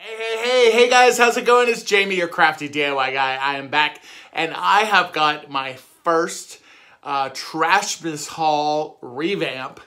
Hey, hey, hey, hey guys, how's it going? It's Jamie, your crafty DIY guy. I am back and I have got my first uh, Trashmas haul revamp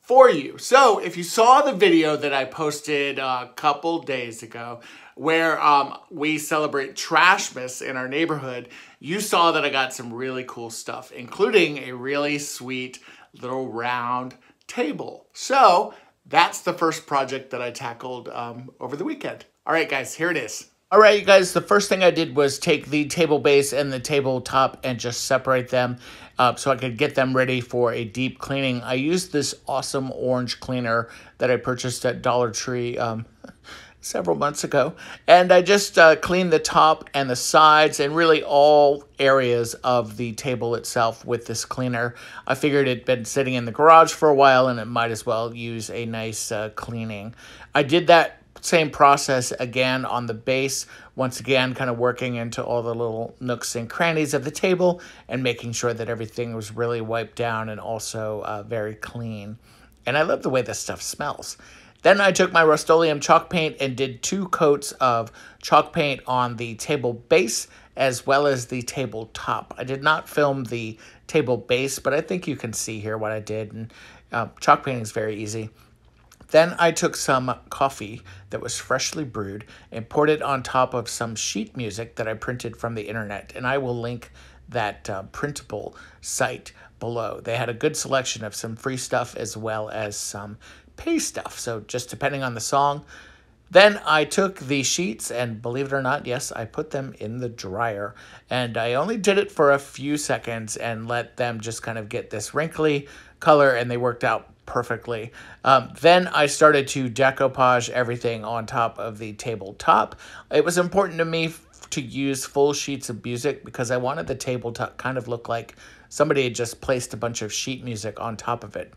for you. So if you saw the video that I posted a couple days ago where um, we celebrate Trashmas in our neighborhood, you saw that I got some really cool stuff, including a really sweet little round table. So that's the first project that I tackled um, over the weekend. All right, guys, here it is. All right, you guys, the first thing I did was take the table base and the tabletop and just separate them uh, so I could get them ready for a deep cleaning. I used this awesome orange cleaner that I purchased at Dollar Tree um, several months ago. And I just uh, cleaned the top and the sides and really all areas of the table itself with this cleaner. I figured it'd been sitting in the garage for a while and it might as well use a nice uh, cleaning. I did that same process again on the base. Once again, kind of working into all the little nooks and crannies of the table and making sure that everything was really wiped down and also uh, very clean. And I love the way this stuff smells. Then I took my Rust-Oleum chalk paint and did two coats of chalk paint on the table base as well as the table top. I did not film the table base, but I think you can see here what I did. And uh, chalk painting is very easy. Then I took some coffee that was freshly brewed and poured it on top of some sheet music that I printed from the internet. And I will link that uh, printable site below. They had a good selection of some free stuff as well as some pay stuff. So just depending on the song. Then I took the sheets and believe it or not, yes, I put them in the dryer. And I only did it for a few seconds and let them just kind of get this wrinkly color and they worked out perfectly. Um, then I started to decoupage everything on top of the tabletop. It was important to me to use full sheets of music because I wanted the table to kind of look like somebody had just placed a bunch of sheet music on top of it.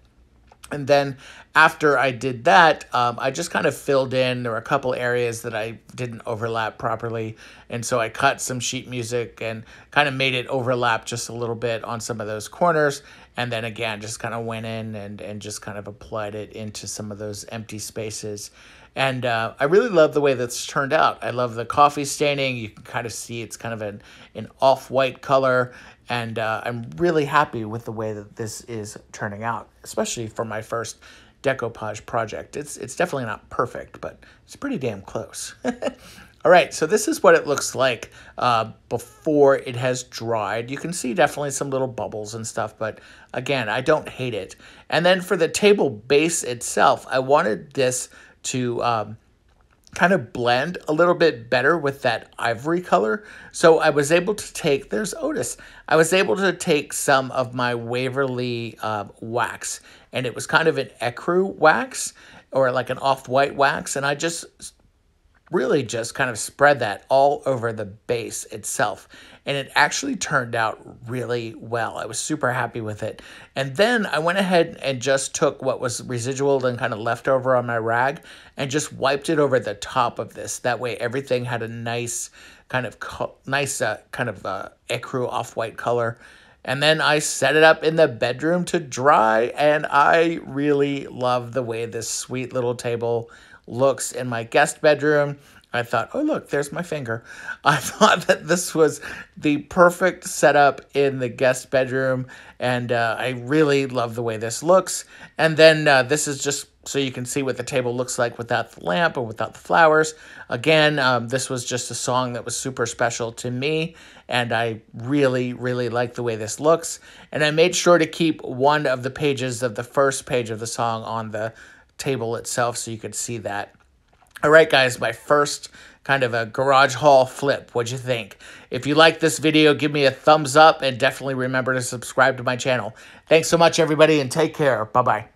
And then after I did that, um, I just kind of filled in. There were a couple areas that I didn't overlap properly. And so I cut some sheet music and kind of made it overlap just a little bit on some of those corners. And then again, just kind of went in and, and just kind of applied it into some of those empty spaces. And uh, I really love the way that's turned out. I love the coffee staining. You can kind of see it's kind of an, an off-white color. And uh, I'm really happy with the way that this is turning out, especially for my first decoupage project. It's, it's definitely not perfect, but it's pretty damn close. All right, so this is what it looks like uh, before it has dried. You can see definitely some little bubbles and stuff, but again, I don't hate it. And then for the table base itself, I wanted this to um, kind of blend a little bit better with that ivory color. So I was able to take, there's Otis, I was able to take some of my Waverly uh, wax and it was kind of an ecru wax or like an off-white wax and I just really just kind of spread that all over the base itself. And it actually turned out really well. I was super happy with it. And then I went ahead and just took what was residual and kind of left over on my rag and just wiped it over the top of this. That way everything had a nice kind of nice uh, kind of uh, ecru off-white color. And then I set it up in the bedroom to dry, and I really love the way this sweet little table looks in my guest bedroom. I thought, oh, look, there's my finger. I thought that this was the perfect setup in the guest bedroom, and uh, I really love the way this looks. And then uh, this is just so you can see what the table looks like without the lamp or without the flowers. Again, um, this was just a song that was super special to me, and I really, really like the way this looks. And I made sure to keep one of the pages of the first page of the song on the table itself so you could see that. All right, guys, my first kind of a garage haul flip. What'd you think? If you like this video, give me a thumbs up and definitely remember to subscribe to my channel. Thanks so much, everybody, and take care. Bye-bye.